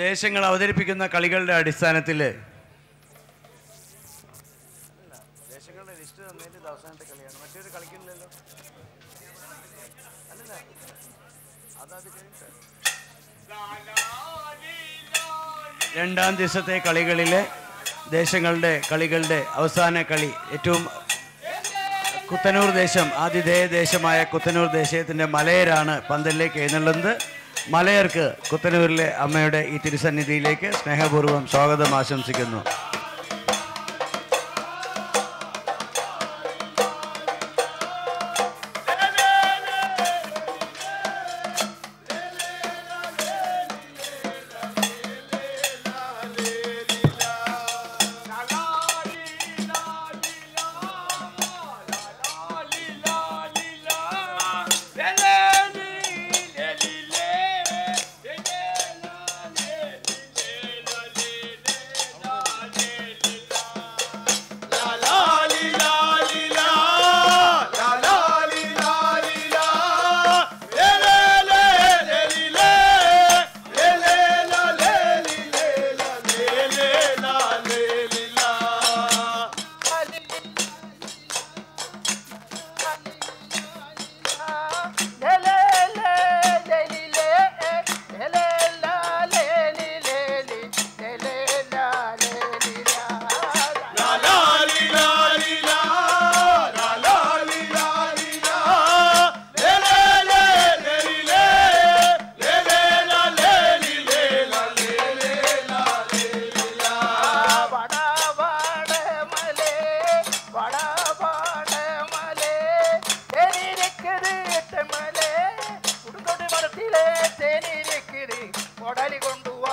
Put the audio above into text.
ദേശങ്ങൾ അവതരിപ്പിക്കുന്ന കളികളുടെ അടിസ്ഥാനത്തിൽ രണ്ടാം ദിവസത്തെ കളികളിലെ ദേശങ്ങളുടെ കളികളുടെ അവസാന കളി ഏറ്റവും കുത്തനൂർ ദേശം ആതിഥേയ ദേശമായ കുത്തനൂർ ദേശത്തിന്റെ മലയരാണ് പന്തലിലേക്ക് എഴുന്നള്ളുന്നത്. മലയർക്ക് കുത്തനൂരിലെ അമ്മയുടെ ഈ തിരുസന്നിധിയിലേക്ക് സ്നേഹപൂർവം സ്വാഗതം ആശംസിക്കുന്നു. ಒಡಲಿಗೊಂಡುವ